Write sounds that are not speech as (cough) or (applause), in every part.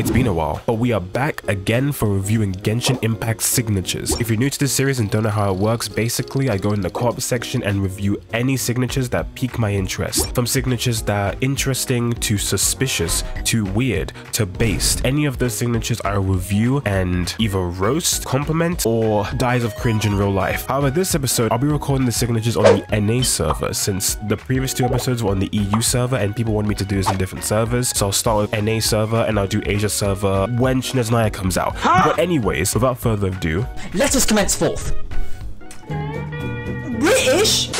It's been a while, but we are back again for reviewing Genshin Impact signatures. If you're new to this series and don't know how it works, basically I go in the co-op section and review any signatures that pique my interest. From signatures that are interesting to suspicious to weird to based. Any of those signatures I review and either roast, compliment, or dies of cringe in real life. However, this episode I'll be recording the signatures on the NA server since the previous two episodes were on the EU server and people wanted me to do this in different servers. So I'll start with NA server and I'll do Asia server uh, when Snezhnaya comes out. But anyways, without further ado, Let us commence forth. British?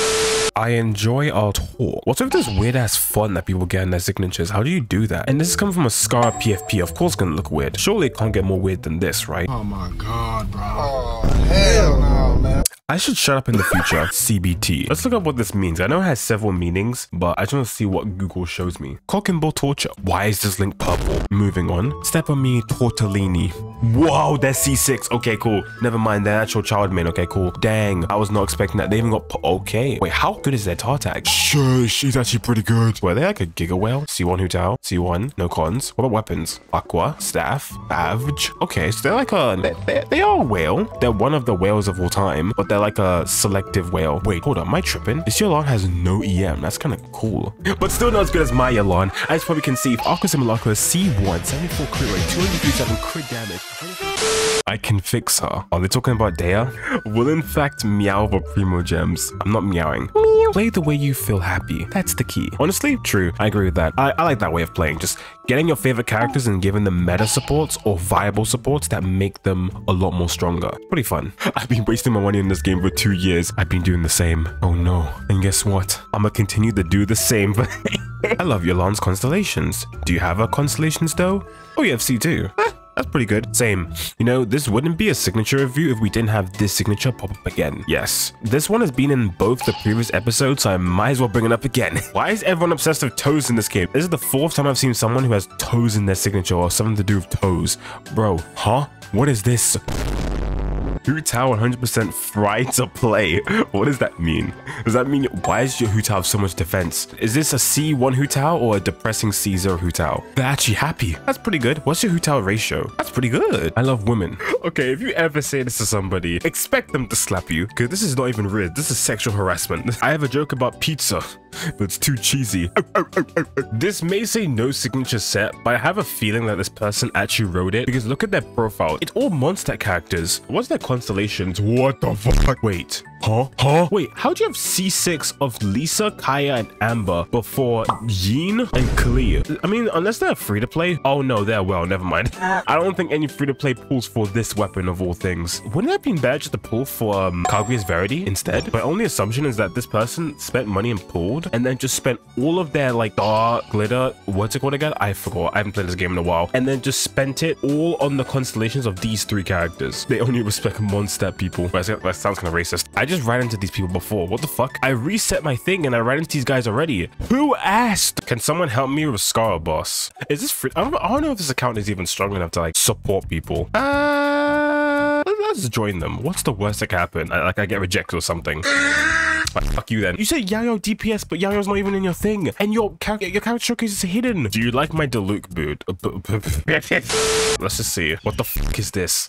I enjoy our talk. What's with this weird ass font that people get in their signatures? How do you do that? And this is coming from a Scar PFP. Of course, it's gonna look weird. Surely it can't get more weird than this, right? Oh my god, bro. Oh, hell no, man. I should shut up in the future. (laughs) CBT. Let's look up what this means. I know it has several meanings, but I just want to see what Google shows me. Cock and ball torture. Why is this link purple? Moving on. Step on me, tortellini. Whoa, that's C6. Okay, cool. Never mind, they're actual Childe main. Okay, cool. Dang, I was not expecting that. They even got okay. Wait, how good is their tar tag? Sure, she's actually pretty good. Were they like a Giga Whale? C1 Hu Tao? C1, no cons. What about weapons? Aqua, staff, average. Okay, so they're like a, they, they, they are a whale. They're one of the whales of all time, but they're like a selective whale. Wait, hold on, am I tripping? This Yelan has no EM. That's kind of cool. But still not as good as my Yelan. As you probably can see, if Aqua Simulacra C1, 74 crit rate, 237 crit damage. I can fix her. Are they talking about Dehya? Will in fact meow for primogems. I'm not meowing. Play the way you feel happy. That's the key. Honestly, true. I agree with that. I, I like that way of playing. Just getting your favorite characters and giving them meta supports or viable supports that make them a lot more stronger. Pretty fun. (laughs) I've been wasting my money in this game for two years. I've been doing the same. Oh no. And guess what? I'm gonna continue to do the same. (laughs) I love Yelan's constellations. Do you have a constellations though? Oh, you have C2. Eh, that's pretty good. Same. You know, this wouldn't be a signature review if we didn't have this signature pop up again. Yes. This one has been in both the previous episodes, so I might as well bring it up again. (laughs) Why is everyone obsessed with toes in this game? This is the fourth time I've seen someone who has toes in their signature or something to do with toes. Bro, huh? What is this? Hu Tao 100% fried to play. What does that mean? Does that mean why is your Hu Tao so much defense? Is this a C1 Hu Tao or a depressing C0 Hu Tao? They're actually happy. That's pretty good. What's your Hu Tao ratio? That's pretty good. I love women. (laughs) Okay, if you ever say this to somebody, expect them to slap you because this is not even real. This is sexual harassment. (laughs) I have a joke about pizza, but it's too cheesy. This may say no signature set, but I have a feeling that this person actually wrote it because look at their profile. It's all Mondstadt characters. What's their constellations? What the fuck? Wait. Huh? Huh? Wait, how'd you have C6 of Lisa, Kaeya, and Amber before Jean and Klee? I mean, unless they're free to play. Oh no, they're well, never mind. I don't think any free to play pulls for this weapon of all things. Wouldn't it have been better to pull for um, Kagura's Verity instead? My only assumption is that this person spent money and pulled and then just spent all of their like dark glitter, what's it called again? I forgot. I haven't played this game in a while. And then just spent it all on the constellations of these three characters. They only respect Mondstadt people. That sounds kind of racist. I just ran into these people before. What the fuck? I reset my thing and I ran into these guys already. Who asked? Can someone help me with Scar Boss? Is this free? I don't, I don't know if this account is even strong enough to like support people. Uh, let's join them. What's the worst that can happen? I, like I get rejected or something. Like, fuck you then. You say Yayo DPS, but Yayo's not even in your thing. And your, char your character showcase is hidden. Do you like my Diluc boot? Uh, (laughs) Let's just see. What the fuck is this?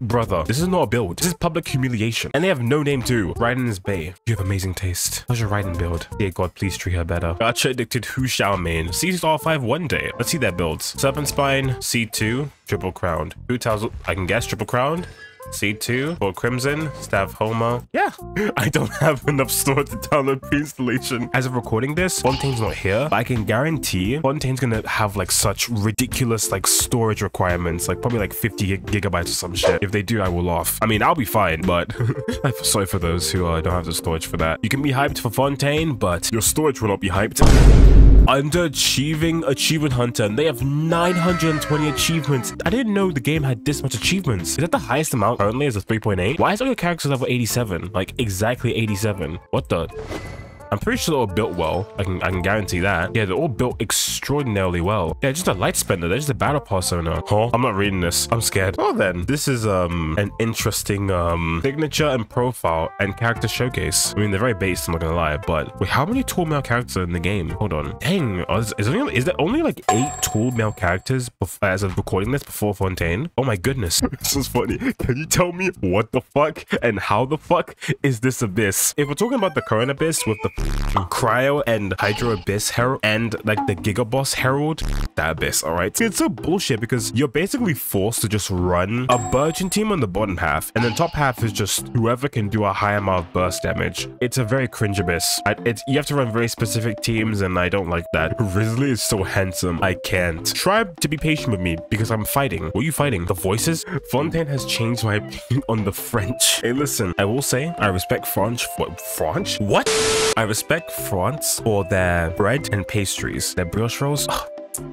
Brother, this is not a build. This is public humiliation. And they have no name too. Raiden is Bay. You have amazing taste. How's your Raiden build? Dear God, please treat her better. Gacha addicted Hu Xiao main. C star 5 one day. Let's see their builds. Serpent Spine, C2, triple crowned. Hu Tao's, I can guess, triple crowned. C2 for Crimson, Staff Homa. Yeah, (laughs) I don't have enough storage to download pre-installation. As of recording this, Fontaine's not here, but I can guarantee Fontaine's gonna have like such ridiculous like storage requirements, like probably like 50 gig gigabytes or some shit. If they do, I will laugh. I mean, I'll be fine, but (laughs) I feel sorry for those who uh, don't have the storage for that. You can be hyped for Fontaine, but your storage will not be hyped. Underachieving Achievement Hunter, and they have 920 achievements. I didn't know the game had this much achievements. Is that the highest amount currently? Is a 3.8? Why is all your characters level 87? Like exactly 87. What the? I'm pretty sure they're all built well. I can I can guarantee that. Yeah, they're all built extraordinarily well. Yeah, just a light spender. They're just a battle pass owner. Huh? I'm not reading this. I'm scared. Oh, then this is um an interesting um signature and profile and character showcase. I mean, they're very based. I'm not gonna lie, but wait, how many tall male characters are in the game? Hold on. Dang, is, is, is there only like eight tall male characters as of recording this before Fontaine? Oh my goodness, (laughs) this is funny. Can you tell me what the fuck and how the fuck is this abyss? If we're talking about the current abyss with the cryo and hydro abyss herald and like the giga boss herald, that abyss, all right? It's so bullshit because you're basically forced to just run a virgin team on the bottom half and then top half is just whoever can do a high amount of burst damage. It's a very cringe abyss. I, it's you have to run very specific teams and I don't like that. Wriothesley is so handsome. I can't. Try to be patient with me because I'm fighting. What are you fighting? The voices? Fontaine has changed my opinion (laughs) on the French. Hey, listen, I will say I respect French for French? What? I respect France for their bread and pastries. Their brioche rolls. Oh,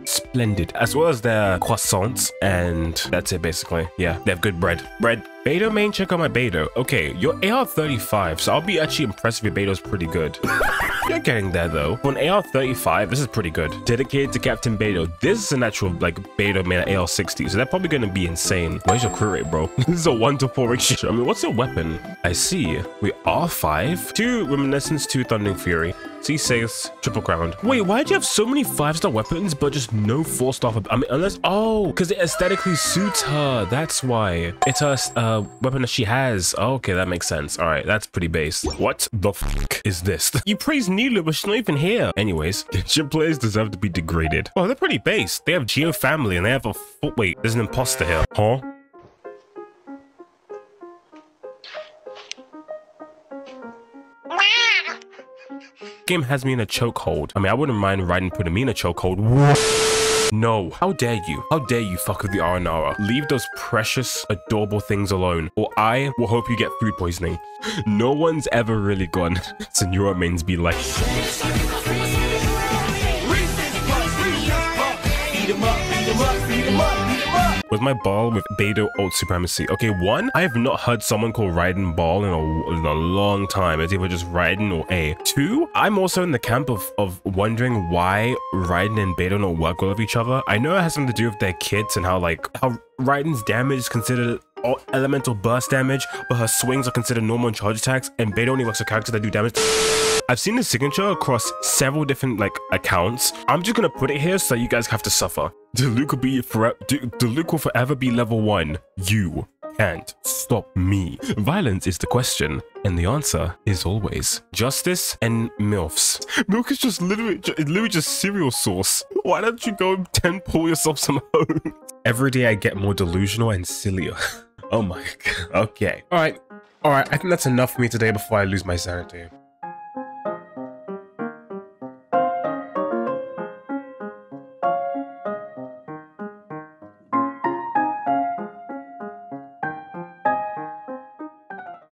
splendid as well as their croissants and that's it basically yeah they have good bread bread Beidou main check on my Beidou. Okay, you're AR-35, so I'll be actually impressed if your Beidou's pretty good. (laughs) you're getting there though. For an AR-35, this is pretty good. Dedicated to Captain Beidou. This is an actual like Beidou made an AR-60, so they're probably gonna be insane. Where's your crit rate, bro? (laughs) this is a one to four ratio. I mean, what's your weapon? I see. We are 5. two Reminiscence, two Thundering Fury. C6, Triple Crown. Wait, why do you have so many five-star weapons, but just no four-star? I mean, unless, oh, because it aesthetically suits her. That's why. It's her, uh, Uh, weapon that she has. Oh, okay, that makes sense. All right, that's pretty base. What the fuck is this? (laughs) you praise Nilou, but she's not even here. Anyways, (laughs) your players deserve to be degraded. Oh, they're pretty base. They have Geo family and they have a foot. Wait, there's an imposter here. Huh? Game has me in a chokehold. I mean, I wouldn't mind Raiden putting me in a chokehold. No. How dare you? How dare you fuck with the Aranara? Leave those precious, adorable things alone, or I will hope you get food poisoning. No one's ever really gone. (laughs) Signora mains be like. With my Baal with Beidou Old supremacy. Okay, one, I have not heard someone call Raiden Baal in a, in a long time. It's either just Raiden or Ei. Two, I'm also in the camp of, of wondering why Raiden and Beidou don't work well with each other. I know it has something to do with their kits and how like how Raiden's damage is considered elemental burst damage, but her swings are considered normal and charge attacks, and Beidou only works with characters that do damage. I've seen this signature across several different like accounts. I'm just gonna put it here so you guys have to suffer. Diluc will be forever. Diluc will forever be level one. You can't stop me. Violence is the question, and the answer is always justice and milfs. Milk is just literally, literally just cereal sauce. Why don't you go and pull yourself some (laughs) home? Every day I get more delusional and sillier. (laughs) oh my (laughs) god. Okay. All right. All right. I think that's enough for me today before I lose my sanity.